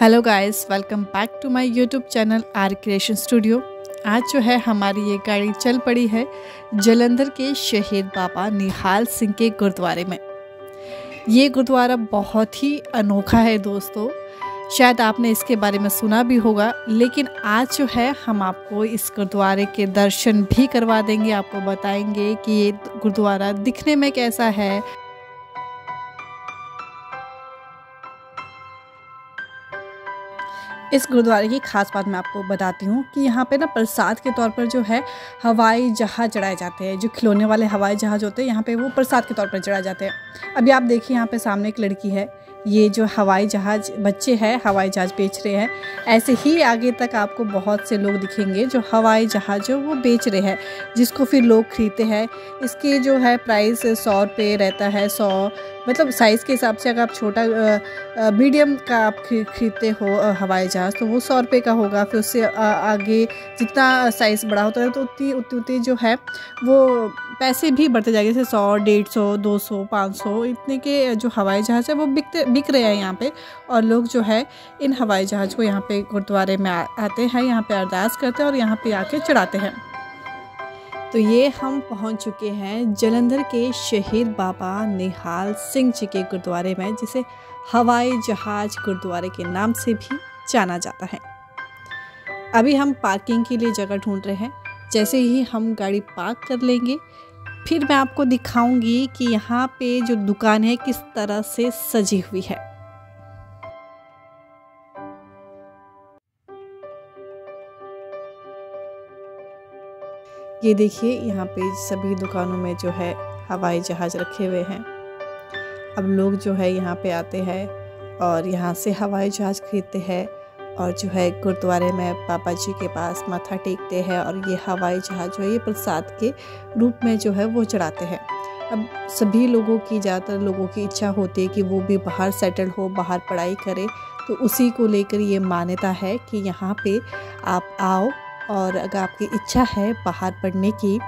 Hello guys welcome back to my YouTube channel R creation studio आज जो है हमारी ये गाड़ी चल पड़ी है जलंधर के शहीद बाबा निहाल सिंह के गुरुद्वारे में। ये गुरुद्वारा बहुत ही अनोखा है दोस्तों। शायद आपने इसके बारे में सुना भी होगा, लेकिन आज जो है हम आपको इस गुरुद्वारे के दर्शन भी करवा देंगे, आपको बताएँगे कि ये गुरुद्वारा दिखने में कैसा है इस गुरुद्वारे की खास बात मैं आपको बताती हूँ कि यहाँ पे ना प्रसाद के तौर पर जो है, हवाई जहाज़ चढ़ाए जाते हैं। जो खिलौने वाले हवाई जहाज़ होते हैं, यहाँ पे वो प्रसाद के तौर पर चढ़ाए जाते हैं। अभी आप देखिए यहाँ पे सामने एक लड़की है। ये जो हवाई जहाज़, बच्चे हैं, हवाई जहाज़ बेच रहे हैं। ऐसे ही आगे तक आपको बहुत से लोग दिखेंगे जो हवाई जहाज़ जो वो बेच रहे हैं, जिसको फिर लोग खरीदते हैं। इसके जो है प्राइस सौ रुपये रहता है, सौ मतलब साइज़ के हिसाब से अगर आप छोटा मीडियम का आप खरीदते हो हवाई जहाज़ तो वो सौ रुपये का होगा। फिर उससे आ, आगे जितना साइज़ बड़ा होता है तो उतनी उतनी उतनी जो है वो पैसे भी बढ़ते जाएँगे। जैसे सौ डेढ़ सौ दो सौ पाँच सौ इतने के जो हवाई जहाज़ है वो बिकते बिक रहे हैं यहाँ पे। और लोग जो है इन हवाई जहाज़ को यहाँ पे गुरुद्वारे में आते हैं यहाँ पे अरदास करते हैं और यहाँ पे आके चढ़ाते हैं। तो ये हम पहुँच चुके हैं जलंधर के शहीद बाबा निहाल सिंह जी के गुरुद्वारे में, जिसे हवाई जहाज़ गुरुद्वारे के नाम से भी जाना जाता है। अभी हम पार्किंग के लिए जगह ढूंढ रहे हैं। जैसे ही हम गाड़ी पार्क कर लेंगे, फिर मैं आपको दिखाऊँगी कि यहाँ पे जो दुकान है, किस तरह से सजी हुई है। ये देखिए, यहाँ पे सभी दुकानों में जो है हवाई जहाज़ रखे हुए हैं। अब लोग जो है यहाँ पे आते हैं और यहाँ से हवाई जहाज़ खरीदते हैं और जो है गुरुद्वारे में पापा जी के पास माथा टेकते हैं और ये हवाई जहाज़ जो है, ये प्रसाद के रूप में जो है वो चढ़ाते हैं। अब सभी लोगों की, ज़्यादातर लोगों की इच्छा होती है कि वो भी बाहर सेटल हो, बाहर पढ़ाई करे। तो उसी को लेकर ये मान्यता है कि यहाँ पे आप आओ और अगर आपकी इच्छा है बाहर पढ़ने की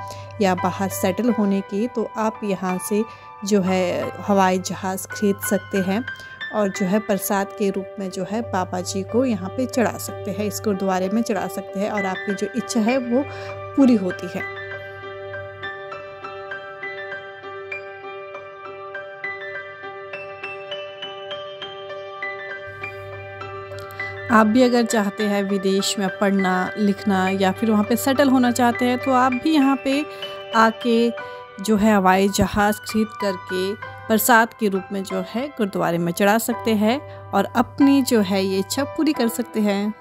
या बाहर सेटल होने की तो आप यहाँ से जो है हवाई जहाज़ खरीद सकते हैं और जो है प्रसाद के रूप में जो है पापा जी को यहाँ पे चढ़ा सकते हैं, इस गुरुद्वारे में चढ़ा सकते हैं और आपकी जो इच्छा है वो पूरी होती है। आप भी अगर चाहते हैं विदेश में पढ़ना, लिखना या फिर वहाँ पे सेटल होना चाहते हैं तो आप भी यहाँ पे आके जो है हवाई जहाज़ खरीद करके प्रसाद के रूप में जो है गुरुद्वारे में चढ़ा सकते हैं और अपनी जो है ये इच्छा पूरी कर सकते हैं।